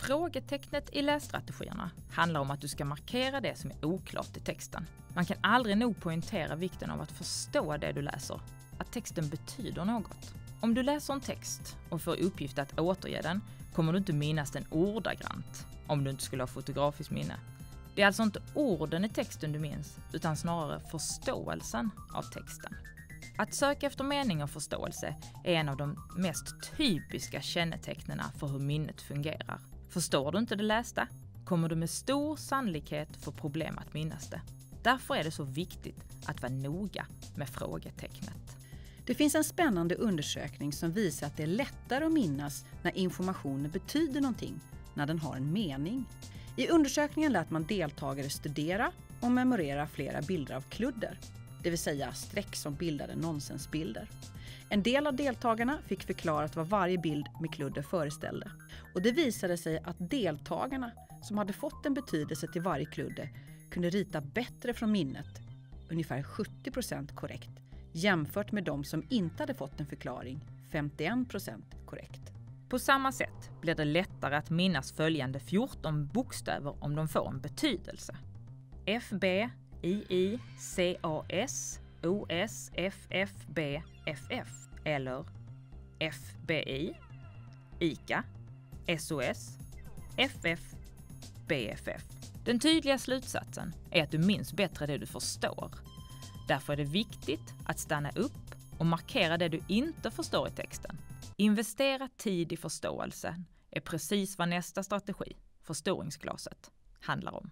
Frågetecknet i lässtrategierna handlar om att du ska markera det som är oklart i texten. Man kan aldrig nog poängtera vikten av att förstå det du läser, att texten betyder något. Om du läser en text och får i uppgift att återge den kommer du inte minnas den ordagrant, om du inte skulle ha fotografiskt minne. Det är alltså inte orden i texten du minns, utan snarare förståelsen av texten. Att söka efter mening och förståelse är en av de mest typiska kännetecknen för hur minnet fungerar. Förstår du inte det lästa kommer du med stor sannolikhet få problem att minnas det. Därför är det så viktigt att vara noga med frågetecknet. Det finns en spännande undersökning som visar att det är lättare att minnas när informationen betyder någonting, när den har en mening. I undersökningen lät man deltagare studera och memorera flera bilder av kludder, det vill säga streck som bildade nonsensbilder. En del av deltagarna fick förklarat vad varje bild med kludder föreställde. Och det visade sig att deltagarna som hade fått en betydelse till varje kludde kunde rita bättre från minnet, ungefär 70 procent korrekt, jämfört med de som inte hade fått en förklaring, 51 procent korrekt. På samma sätt blir det lättare att minnas följande 14 bokstäver om de får en betydelse. FB, CAS, OS, FF eller FBI, ICA, SOS, FF, BFF. Den tydliga slutsatsen är att du minns bättre det du förstår. Därför är det viktigt att stanna upp och markera det du inte förstår i texten. Investera tid i förståelsen är precis vad nästa strategi, förstoringsglaset, handlar om.